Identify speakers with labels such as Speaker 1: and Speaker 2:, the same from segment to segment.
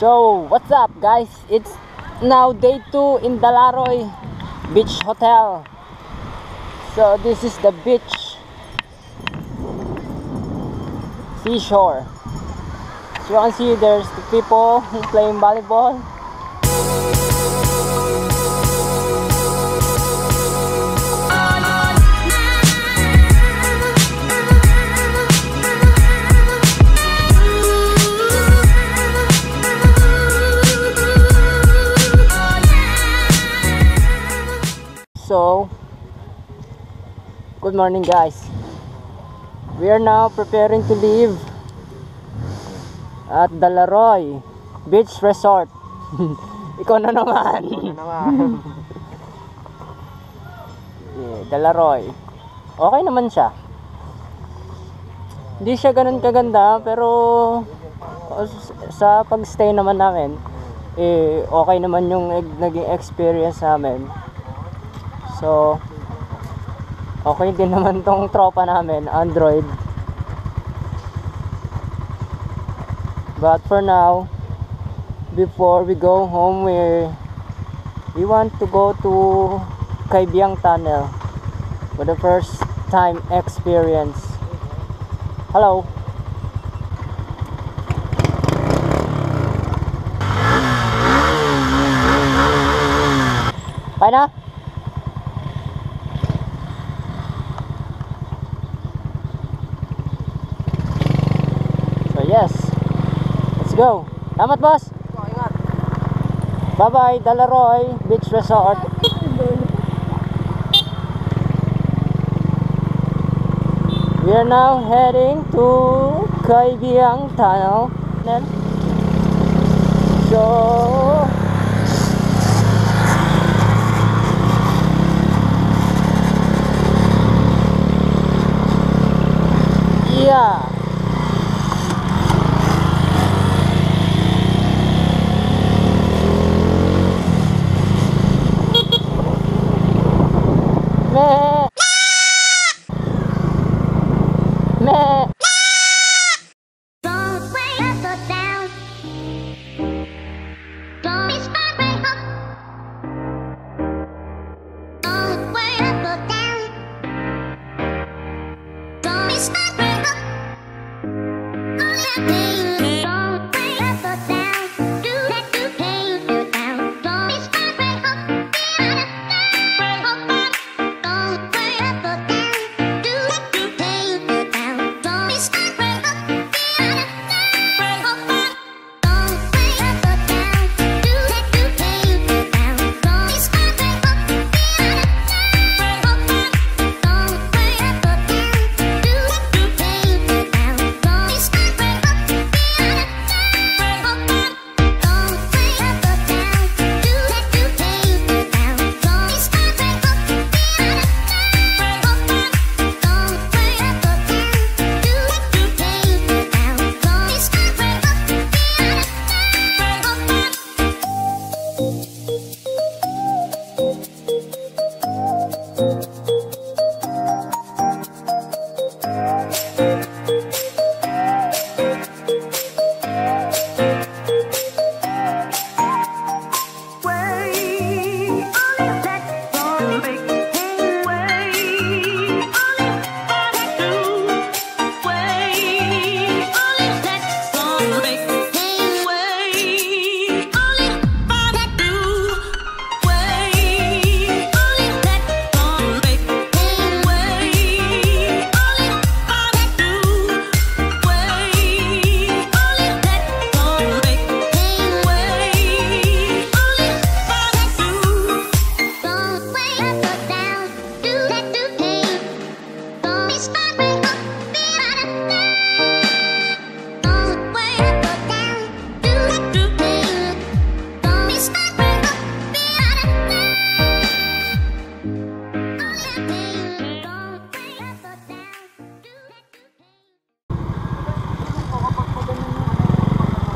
Speaker 1: So, what's up guys? It's now day 2 in Dalaroy Beach Hotel. So, this is the beach. Seashore. So, you can see there's the people playing volleyball. Good morning guys. We are now preparing to leave at Dalaroy Beach Resort. Ikaw na naman. yeah, Dalaroy. Okay naman siya. Hindi siya ganun kaganda pero sa pagstay naman namin eh okay naman yung naging experience namin. So, okay din naman tong tropa namin, Android. But for now, before we go home, we, we want to go to Kaibiang Tunnel for the first time experience. Hello. Kaya na? Yes, let's go. Salamat boss. Bye bye, Dalaroy Beach Resort. We are now heading to Kaibiang Tunnel. So yeah.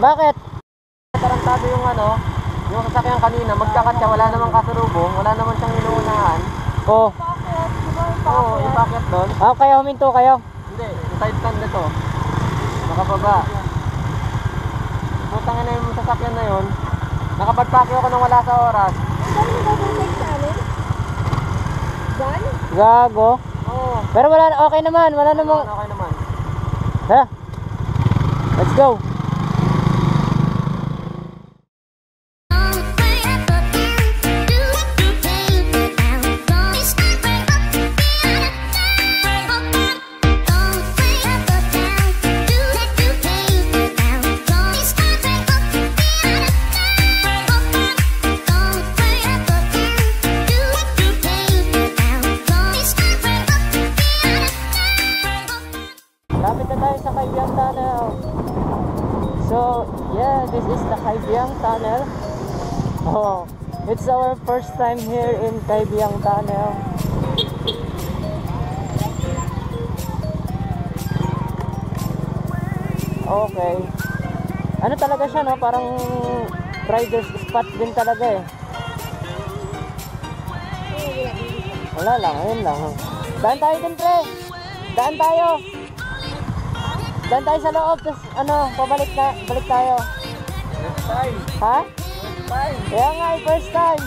Speaker 1: Bakit?
Speaker 2: Tarantado yung ano, yung sasakyan kanina, magkakatsa, wala namang kasalubong, wala naman siyang inuunahan.
Speaker 1: Oh,
Speaker 2: Oo, ipakit doon.
Speaker 1: ah, kaya huminto kayo.
Speaker 2: Hindi, yung side stand nito. Nakababa. Putang ina yung sasakyan na yun, nakapagpake ako nang wala sa oras.
Speaker 1: Gago.
Speaker 2: Oo,
Speaker 1: Pero wala, okay naman. Wala namang,
Speaker 2: okay naman.
Speaker 1: Tara. Let's go. It's our first time here in Kaibiyang Tunnel. Okay. Ano talaga siya, no? Parang rider's spot din talaga eh. Wala lang, ayun lang. Daan tayo din, pre. Daan tayo. Daan tayo sa loob, tapos ano, pabalik na, balik tayo. Ha?
Speaker 2: Time.
Speaker 1: Kaya nga, eh, first time.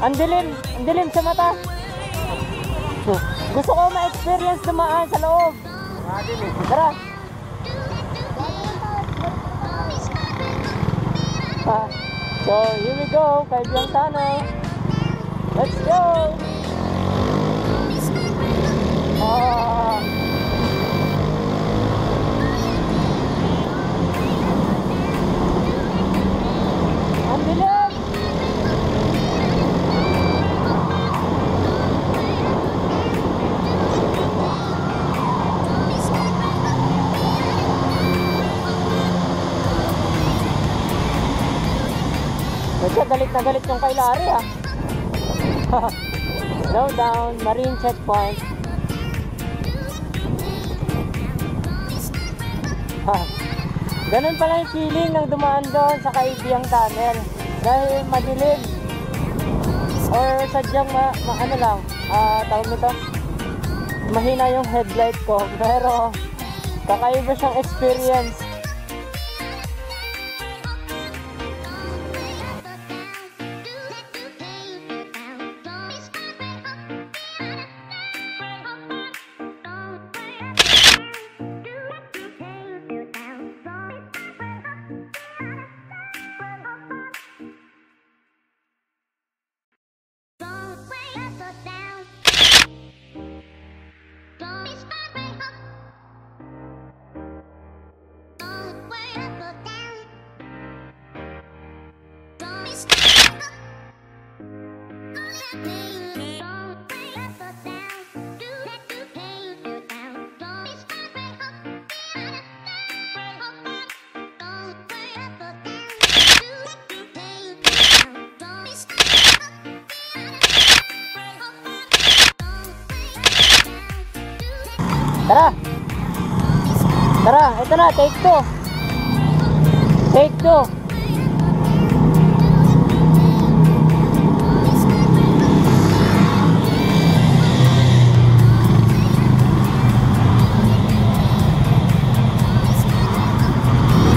Speaker 1: ang dilim, ang dilim sa mata. Gusto ko ma-experience dumaan sa loob. Tara. So, here we go, Kaibiyang Tunnel. Let's go! Ah. Galit na galit yung kay Larry ah. Slow down, marine checkpoint. Ha. Ganun pala yung feeling ng dumaan doon sa Kaibiyang Tunnel. Dahil madilim. Or sadyang ma, ma ano lang, ah, tawag nito, mahina yung headlight ko. Pero kakaiba siyang experience. Tara! Tara, ito na, take two. Take two.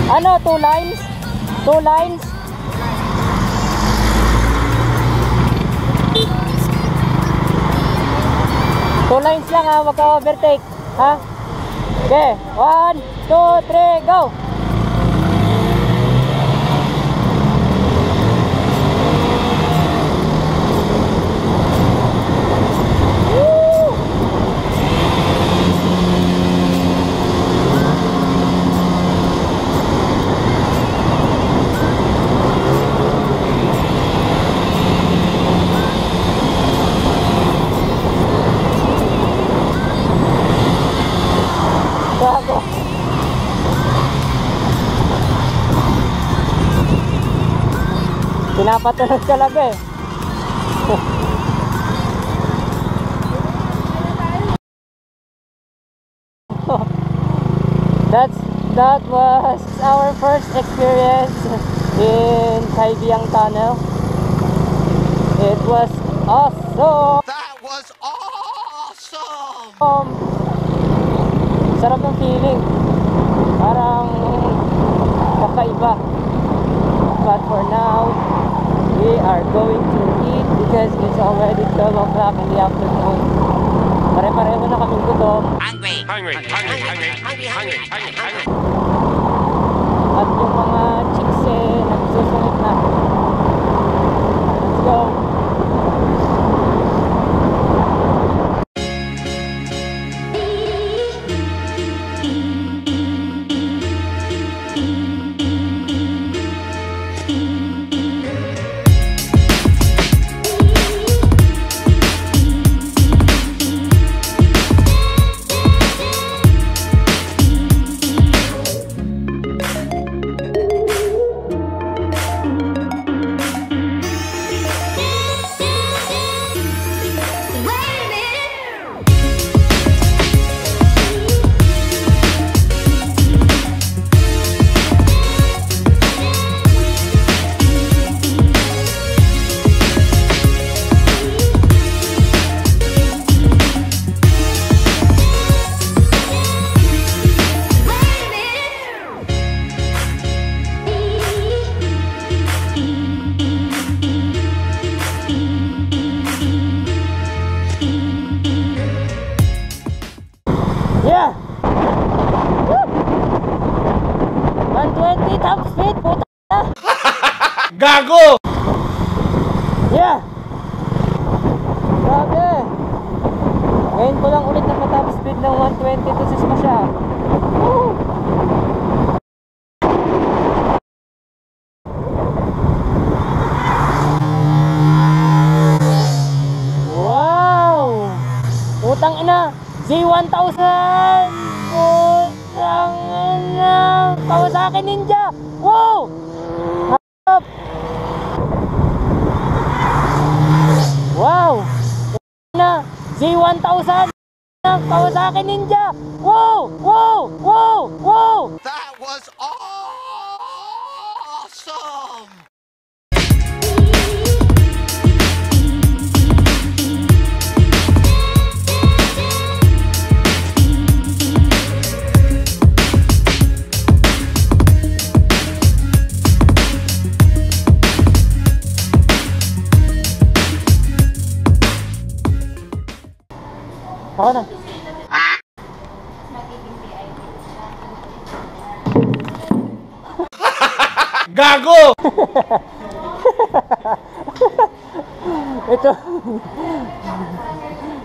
Speaker 1: Ano, two lines? Two lines? Two lines lang ha, wag ka overtake. Ha? Okay, one, two, three, go! Pinapatunog talaga eh. That's that was our first experience in Kaibiyang Tunnel. It was awesome.
Speaker 3: That was awesome!
Speaker 1: Um, sarap ng feeling. kakaiba. But for now, we are going to eat because it's already 12 o'clock in the afternoon. Pare-pareho na kaming gutom.
Speaker 3: Hungry, hungry, hungry, hungry, hungry, hungry, hungry.
Speaker 1: At yung mga
Speaker 3: Gago!
Speaker 1: Yeah! Grabe! Ngayon ko lang ulit nakatop speed ng 120 to sa Smasha. Woo! Wow! Utang ina! Z1000! Utang ina! Kawasaki Ninja! Wow! Harap! Wow! Na! Z1000! Kawasaki Ninja! Wow! Wow! Wow! Wow!
Speaker 3: That was awesome! Gago!
Speaker 1: Ito.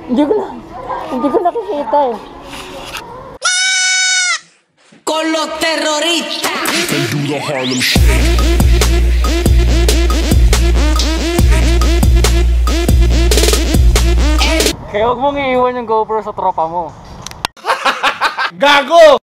Speaker 1: hindi ko na, hindi ko nakikita eh.
Speaker 4: con los terroristas.
Speaker 5: do the Harlem Shake.
Speaker 1: Kaya huwag mong iiwan yung GoPro sa tropa mo.
Speaker 3: Gago!